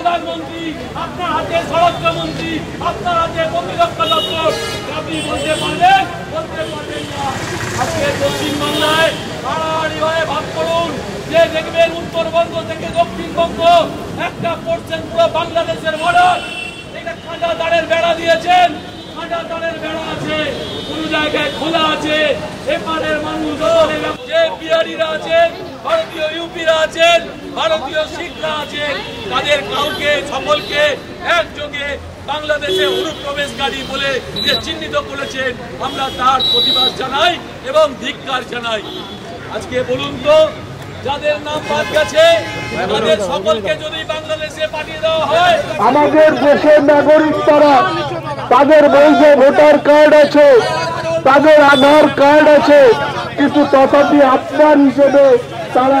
প্রধানমন্ত্রী, আপনার হাতে স্বরাষ্ট্রমন্ত্রী আপনার হাতে প্রতিরক্ষা দপ্তর আপনি বলতে পারবেন বলতে পারবেন না। আজকে পশ্চিমবাংলায় হাড়াহাড়ি হয়ে ভাগ করুন। যে দেখবেন উত্তরবঙ্গ থেকে দক্ষিণবঙ্গ একটা পড়ছেন পুরো বাংলাদেশের বর্ডার এটা খাঁজা দাঁড়ের বেড়া দিয়েছেন। খাঁজা দাঁড়ের বেড়া আছে, কোন জায়গায় খোলা আছে। এপারের মানুষ যে বিহারিরা আছেন, ভারতীয় ইউপিরা আছেন ভারতীয় শিখরা আছেন তাদের কাউকে, সকলকে একযোগে বাংলাদেশে অনুপ্রবেশকারী বলে যে চিহ্নিত করেছেন, আমরা তার প্রতিবাদ জানাই এবং ধিক্কার জানাই। আজকে বলুন তো, যাদের নাম বাদ গেছে, তাদের সকলকে যদি বাংলাদেশে পাঠিয়ে দেওয়া হয়, আমাদের দেশের নাগরিক তারা, তাদের বৈধ ভোটার কার্ড আছে, তাদের আধার কার্ড আছে, কিন্তু তথাপি আপনার হিসেবে তারা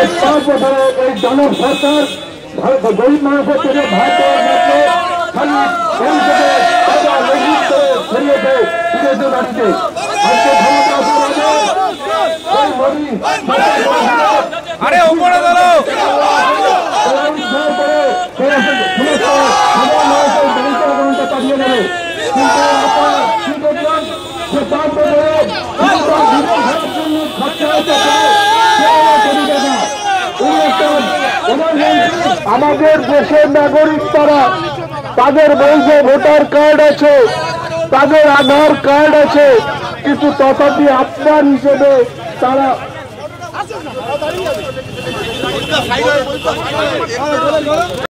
আরে ওপরে ধরো জনক সরকার গরিব মানুষের থেকে ভাত দেওয়ার মধ্যে খালি এই থেকে আমাদের দেশের নাগরিক তারা, তাদের বৈধ ভোটার কার্ড আছে, তাদের আধার কার্ড আছে, কিন্তু তথাপি আপনার হিসেবে তারা